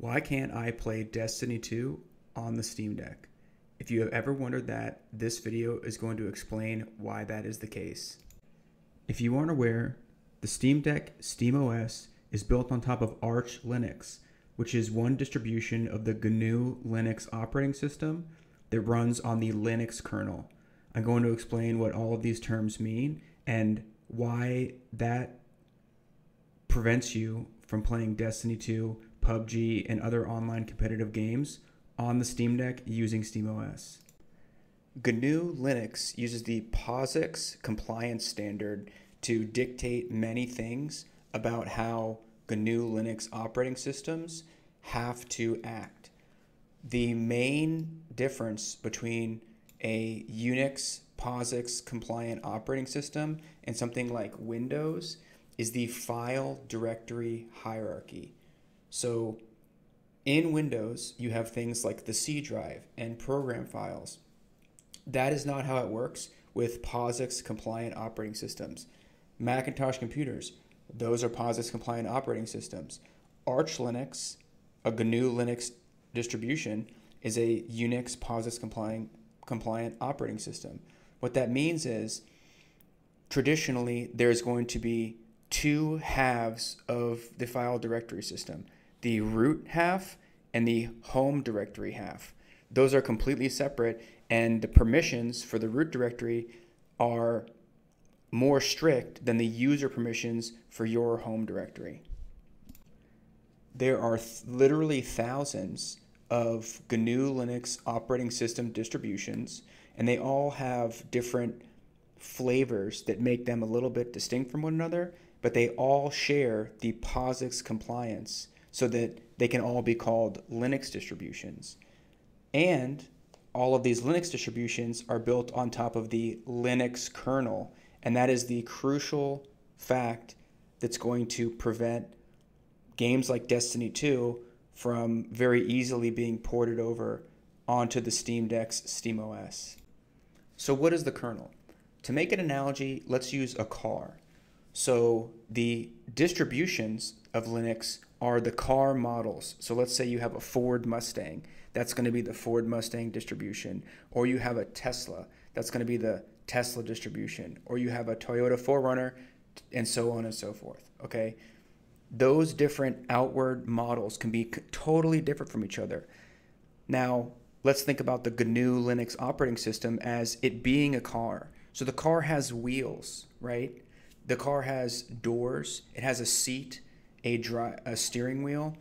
Why can't I play Destiny 2 on the Steam Deck? If you have ever wondered that, this video is going to explain why that is the case. If you aren't aware, the Steam Deck SteamOS is built on top of Arch Linux, which is one distribution of the GNU Linux operating system that runs on the Linux kernel. I'm going to explain what all of these terms mean and why that prevents you from playing Destiny 2, PUBG, and other online competitive games on the Steam Deck using SteamOS. GNU Linux uses the POSIX compliance standard to dictate many things about how GNU Linux operating systems have to act. The main difference between a Unix POSIX compliant operating system and something like Windows is the file directory hierarchy. So in Windows, you have things like the C drive and program files. That is not how it works with POSIX compliant operating systems. Macintosh computers, those are POSIX compliant operating systems. Arch Linux, a GNU Linux distribution, is a Unix POSIX compliant, compliant operating system. What that means is traditionally there's going to be two halves of the file directory system the root half and the home directory half. Those are completely separate, and the permissions for the root directory are more strict than the user permissions for your home directory. There are th- literally thousands of GNU Linux operating system distributions, and they all have different flavors that make them a little bit distinct from one another, but they all share the POSIX compliance so that they can all be called Linux distributions. And all of these Linux distributions are built on top of the Linux kernel, and that is the crucial fact that's going to prevent games like Destiny 2 from very easily being ported over onto the Steam Deck's SteamOS. So, what is the kernel? To make an analogy, let's use a car. So the distributions of Linux are the car models. So let's say you have a Ford Mustang, that's going to be the Ford Mustang distribution, or you have a Tesla, that's going to be the Tesla distribution, or you have a Toyota 4Runner, and so on and so forth. Okay, those different outward models can be totally different from each other. Now, let's think about the GNU Linux operating system as it being a car. So the car has wheels, right? The car has doors, it has a seat, a, dry, a steering wheel.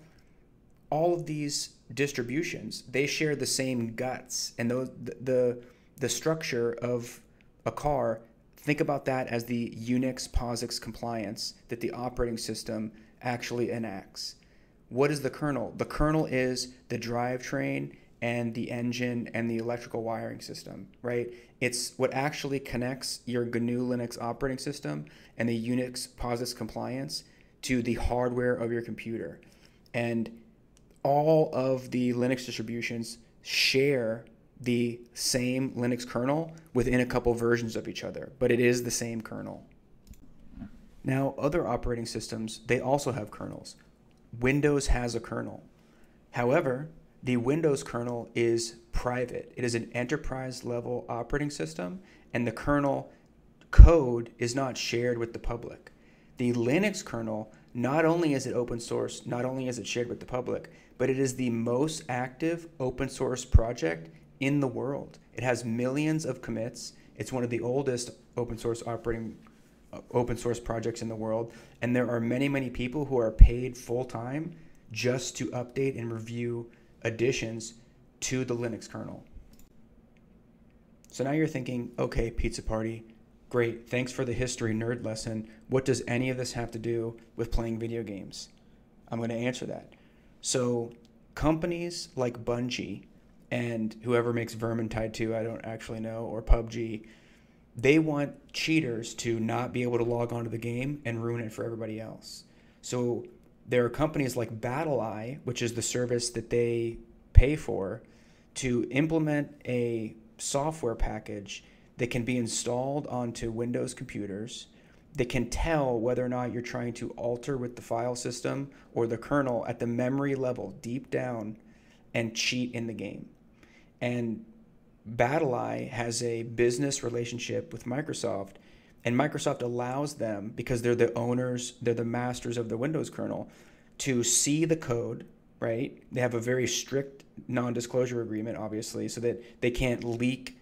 All of these distributions, they share the same guts and those, the, the, the structure of a car. Think about that as the Unix POSIX compliance that the operating system actually enacts. What is the kernel? The kernel is the drivetrain and the engine and the electrical wiring system, right? It's what actually connects your GNU Linux operating system and the Unix POSIX compliance to the hardware of your computer. And all of the Linux distributions share the same Linux kernel within a couple versions of each other, but it is the same kernel. Now, other operating systems, they also have kernels. Windows has a kernel. However, the Windows kernel is private. It is an enterprise level operating system, and the kernel code is not shared with the public. The Linux kernel, not only is it open source, not only is it shared with the public, but it is the most active open source project in the world. It has millions of commits. It's one of the oldest open source operating uh, open source projects in the world, and there are many many people who are paid full time just to update and review additions to the Linux kernel. So now you're thinking, okay, Pizza Party, great, thanks for the history nerd lesson. What does any of this have to do with playing video games? I'm going to answer that. So, companies like Bungie and whoever makes Vermintide 2, I don't actually know, or PUBG, they want cheaters to not be able to log onto the game and ruin it for everybody else. So, there are companies like BattlEye, which is the service that they pay for, to implement a software package that can be installed onto Windows computers that can tell whether or not you're trying to alter with the file system or the kernel at the memory level deep down and cheat in the game. And BattlEye has a business relationship with Microsoft, and Microsoft allows them, because they're the owners, they're the masters of the Windows kernel, to see the code, right? They have a very strict non disclosure agreement, obviously, so that they can't leak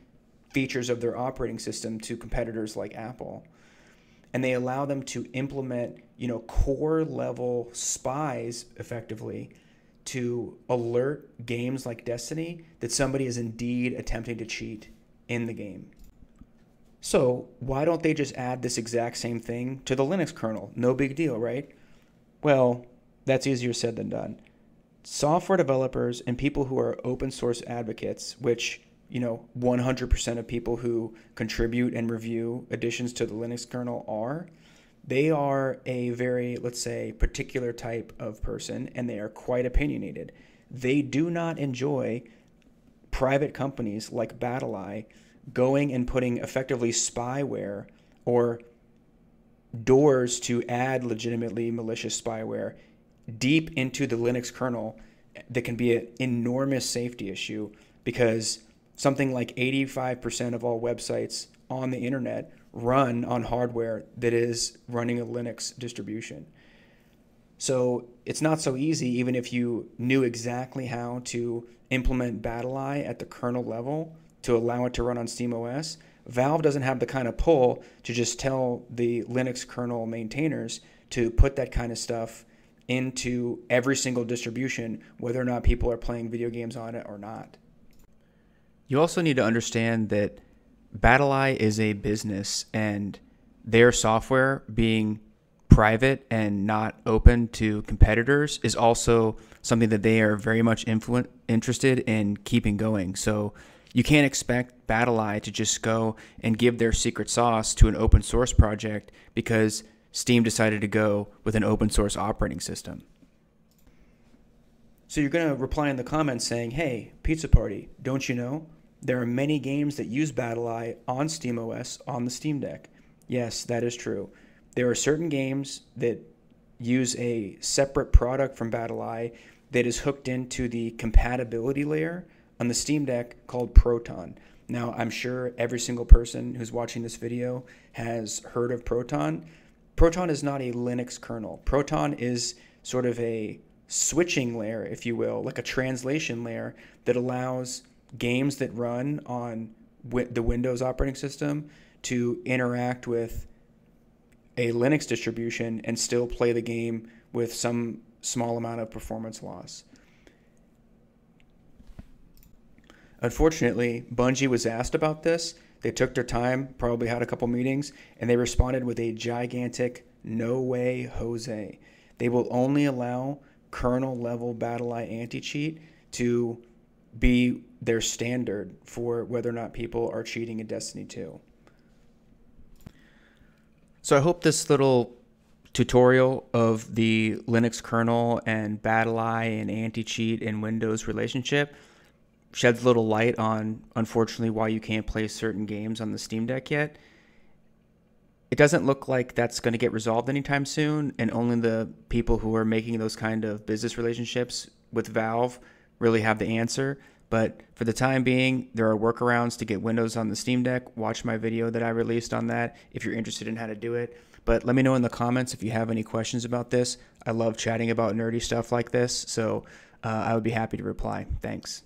features of their operating system to competitors like Apple. And they allow them to implement, you know, core level spies effectively to alert games like Destiny that somebody is indeed attempting to cheat in the game. So, why don't they just add this exact same thing to the Linux kernel? No big deal, right? Well, that's easier said than done. Software developers and people who are open source advocates, which, you know, 100% of people who contribute and review additions to the Linux kernel are, they are a very, let's say, particular type of person and they are quite opinionated. They do not enjoy private companies like BattlEye going and putting effectively spyware or doors to add legitimately malicious spyware deep into the Linux kernel that can be an enormous safety issue because something like 85% of all websites on the internet run on hardware that is running a Linux distribution. So it's not so easy, even if you knew exactly how to implement BattlEye at the kernel level to allow it to run on SteamOS. Valve doesn't have the kind of pull to just tell the Linux kernel maintainers to put that kind of stuff into every single distribution, whether or not people are playing video games on it or not. You also need to understand that BattlEye is a business and their software being private and not open to competitors is also something that they are very much influ- interested in keeping going. So you can't expect BattlEye to just go and give their secret sauce to an open source project because Steam decided to go with an open source operating system. So you're going to reply in the comments saying, "Hey, Pizza Party, don't you know? There are many games that use BattlEye on SteamOS on the Steam Deck. Yes, that is true. There are certain games that use a separate product from BattlEye that is hooked into the compatibility layer on the Steam Deck called Proton. Now, I'm sure every single person who's watching this video has heard of Proton. Proton is not a Linux kernel. Proton is sort of a switching layer, if you will, like a translation layer that allows games that run on the Windows operating system to interact with a Linux distribution and still play the game with some small amount of performance loss. Unfortunately, Bungie was asked about this. They took their time, probably had a couple meetings, and they responded with a gigantic no way, Jose. They will only allow kernel level BattlEye anti cheat to be their standard for whether or not people are cheating in Destiny 2. So I hope this little tutorial of the Linux kernel and BattlEye and anti-cheat and Windows relationship sheds a little light on unfortunately why you can't play certain games on the Steam Deck yet. It doesn't look like that's going to get resolved anytime soon and only the people who are making those kind of business relationships with Valve really have the answer. But for the time being, there are workarounds to get Windows on the Steam Deck. Watch my video that I released on that if you're interested in how to do it. But let me know in the comments if you have any questions about this. I love chatting about nerdy stuff like this, so uh, I would be happy to reply. Thanks.